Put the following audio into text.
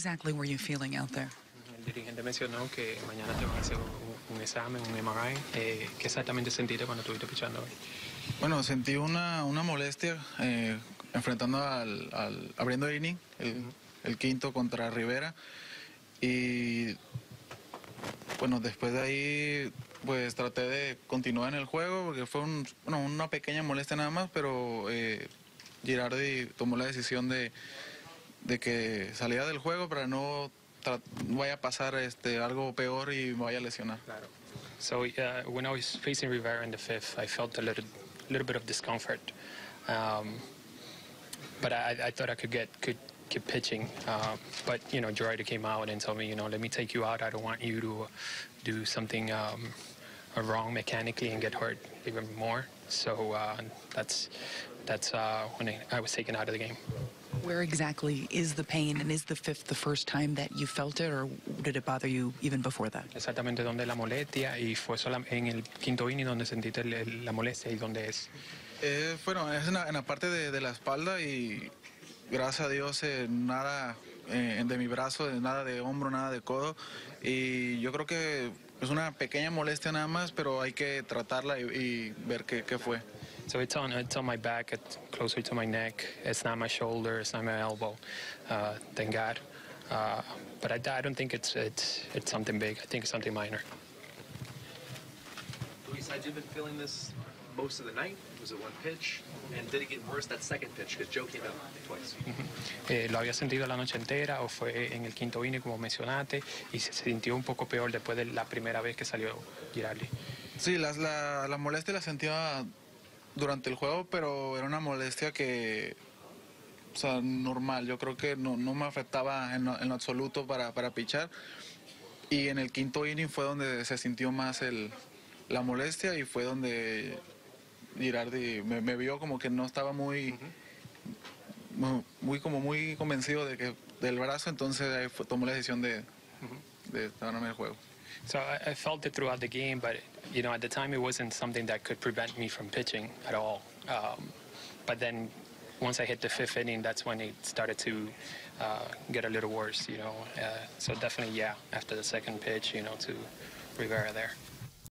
exactly were you feeling out there? El dirigente mencionó que mañana te van a hacer un, un examen, un MRI. Eh, ¿Qué exactamente sentiste cuando estuviste pichando hoy? Bueno, sentí una, una molestia eh, enfrentando al, al- abriendo inning, el, el quinto contra Rivera. Y bueno, después de ahí, pues traté de continuar en el juego, porque fue un- bueno, una pequeña molestia nada más, pero eh, Girardi tomó la decisión de, de que del juego para no vaya a pasar este, algo peor y vaya a lesionar. Claro. So uh, when I was facing Rivera in the fifth, I felt a little, little bit of discomfort, um, but I, I thought I could get could keep pitching. Uh, but you know, Girardi came out and told me, you know, let me take you out. I don't want you to do something um, wrong mechanically and get hurt even more. So uh, that's that's uh, when I, I was taken out of the game. Where exactly is the pain, and is the fifth the first time that you felt it, or did it bother you even before that? Exactamente donde la molestia y fue sola en el quinto inning donde sentiste el- el- la molestia y donde es. Eh, bueno, es en la, en la parte de, de la espalda y gracias a Dios eh, nada eh, de mi brazo, nada de hombro, nada de codo. Y yo creo que es una pequeña molestia nada más, pero hay que tratarla y, y ver qué, qué fue. So it's on it's on my back, it's closer to my neck. It's not my shoulder, it's not my elbow. Uh, thank God. Uh, but I, I don't think it's it's it's something big. I think it's something minor. Luis, had you been feeling this most of the night? Was it one pitch? And did it get worse that second pitch? Because Joe came out twice. Eh, ¿Lo había sentido la noche entera o fue en el quinto inning como mencionaste y se sintió un poco peor después de la primera vez que salió Girardi? Sí, las- la, la molestia la sentía durante el juego, pero era una molestia que, o sea, normal. Yo creo que no, no me afectaba en, en lo absoluto para, para pichar. Y en el quinto inning fue donde se sintió más el, la molestia y fue donde Girardi me, me vio como que no estaba muy, mu- muy como muy convencido de que del brazo, entonces ahí fue- tomó la decisión de, de darme el juego. So I, I felt it throughout the game, but you know, at the time it wasn't something that could prevent me from pitching at all. Um, but then once I hit the fifth inning, that's when it started to uh, get a little worse. You know, uh, so definitely, yeah. After the second pitch, you know, to Rivera there.